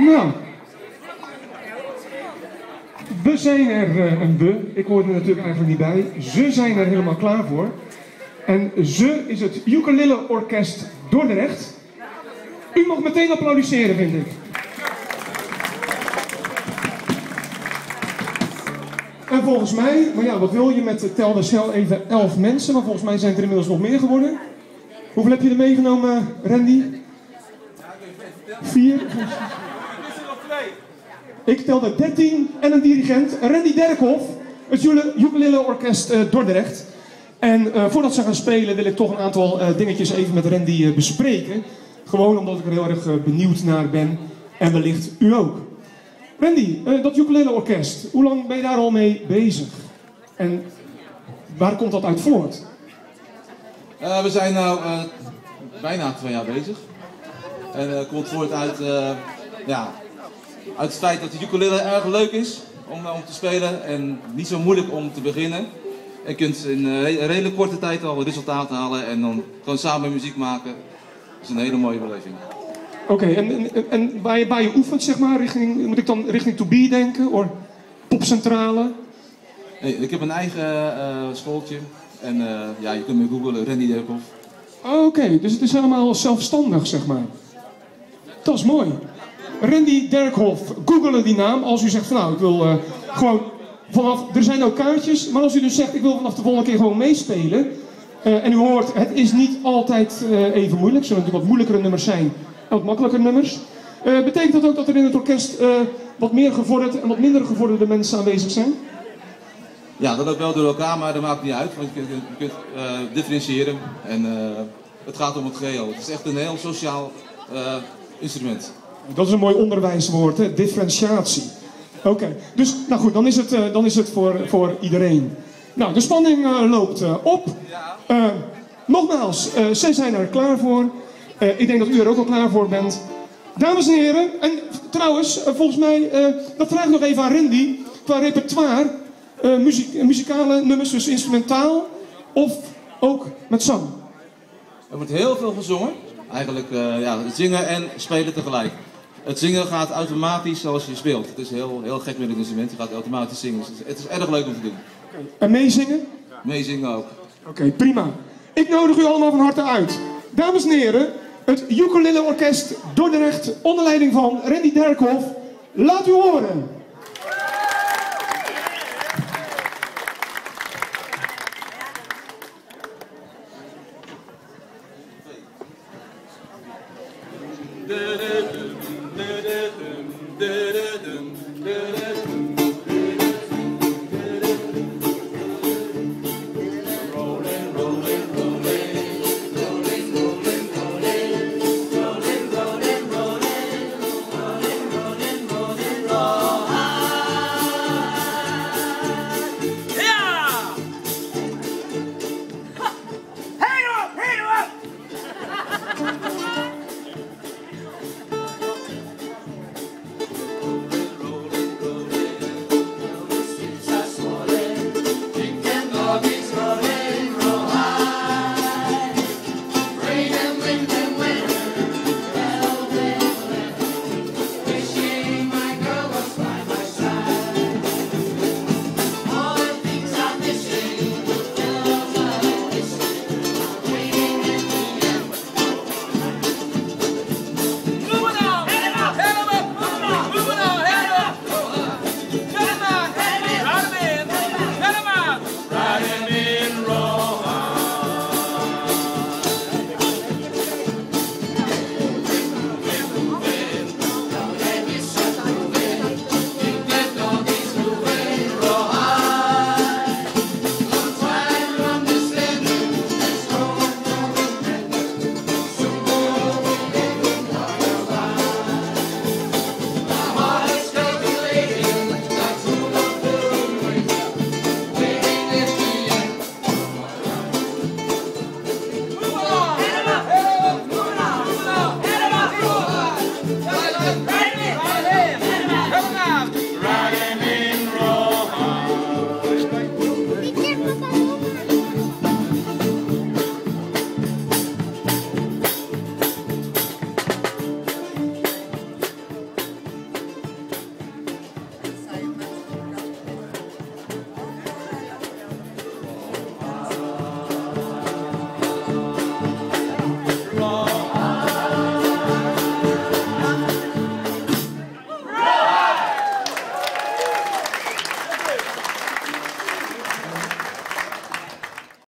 Nou. We zijn er, uh, een we, ik hoorde er natuurlijk eigenlijk niet bij. Ze zijn er helemaal klaar voor. En ze is het Ukulele Orkest Dordrecht. U mag meteen applaudisseren, vind ik. En volgens mij, maar ja, wat wil je met tel de snel even elf mensen, maar volgens mij zijn er inmiddels nog meer geworden. Hoeveel heb je er meegenomen, Randy? Vier? Ik telde 13 en een dirigent, Randy Derkhoff, het Ukulele Orkest uh, Dordrecht. En uh, voordat ze gaan spelen wil ik toch een aantal uh, dingetjes even met Randy bespreken. Gewoon omdat ik er heel erg benieuwd naar ben en wellicht u ook. Randy, dat Ukulele Orkest, hoe lang ben je daar al mee bezig? En waar komt dat uit voort? we zijn nu bijna twee jaar bezig. En komt voort uit ja, uit het feit dat de ukulele erg leuk is om, om te spelen en niet zo moeilijk om te beginnen. Je kunt in een redelijk korte tijd al resultaten halen en dan gewoon samen muziek maken. Dat is een hele mooie beleving. Oké, en, en, en, waar, je, waar je oefent, zeg maar, richting, moet ik dan richting To Be denken? Of popcentrale? Nee, ik heb een eigen uh, schooltje en uh, ja, je kunt me googlen, Randy Derkhoff. Oké, dus het is helemaal zelfstandig, zeg maar. Dat is mooi. Randy Derkhoff, googelen die naam als u zegt van nou, ik wil uh, gewoon vanaf, er zijn ook kaartjes, maar als u dus zegt ik wil vanaf de volgende keer gewoon meespelen, uh, en u hoort het is niet altijd uh, even moeilijk, zullen natuurlijk wat moeilijkere nummers zijn en wat makkelijker nummers. betekent dat ook dat er in het orkest wat meer gevorderd en wat minder gevorderde mensen aanwezig zijn? Ja, dat loopt wel door elkaar, maar dat maakt niet uit, want je kunt, je kunt differentiëren en het gaat om het geheel. Het is echt een heel sociaal instrument. Dat is een mooi onderwijswoord, hè? differentiatie. Oké, dus nou goed, dan is het, uh, dan is het voor, voor iedereen. Nou, de spanning uh, loopt uh, op. nogmaals, zij zijn er klaar voor. ik denk dat u er ook al klaar voor bent. Dames en heren, en trouwens, volgens mij, dat vraag ik nog even aan Randy. Qua repertoire, muzikale nummers, dus instrumentaal of ook met zang? Er wordt heel veel gezongen. Eigenlijk ja, zingen en spelen tegelijk. Het zingen gaat automatisch zoals je speelt. Het is heel, heel gek met het instrument. Je gaat automatisch zingen. Het is erg leuk om te doen. Okay. En meezingen? Meezingen ook. Oké, prima. Ik nodig u allemaal van harte uit. Dames en heren, het Ukulele Orkest Dordrecht onder leiding van Randy Derkhoff. Laat u horen.